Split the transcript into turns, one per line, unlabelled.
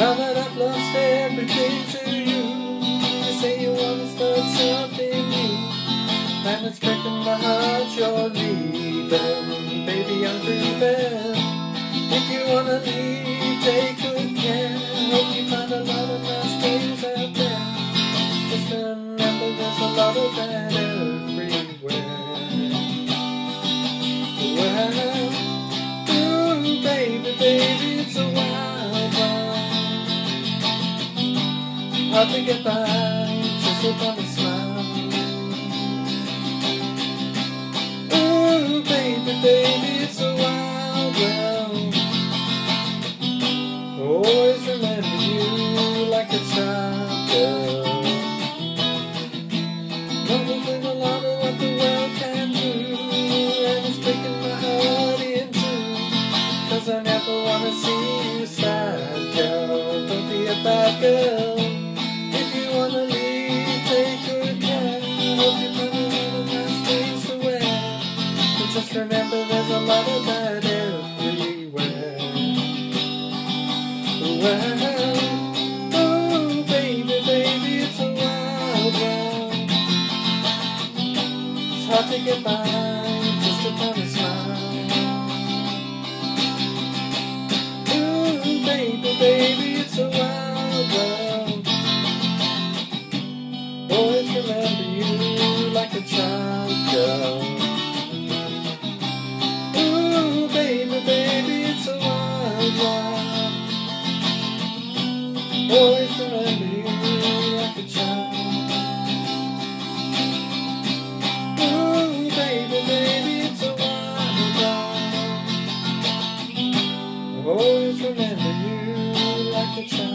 lost everything to you. You say you wanna start something new, and it's breaking my heart you're leaving, baby. I'm grieving. If you wanna leave, take good care. Hope you find a lot of nice things out there. Just remember, there's a lot of that Get by, just upon a smile. Ooh, baby, baby, it's a wild world. Always remember you like a child, girl. Don't think a lot of what the world can do, and it's breaking my heart in two. Cause I never wanna see you sad, girl. Don't be a bad girl. Just remember there's a that everywhere. Well, oh baby, baby, it's a wild world. It's hard to get by just upon a smile. Ooh, baby, baby, it's a wild world. Always remember you like a child, girl. voice that I made at the time. Ooh, baby, baby, it's a wonderful. I always remember you like a child.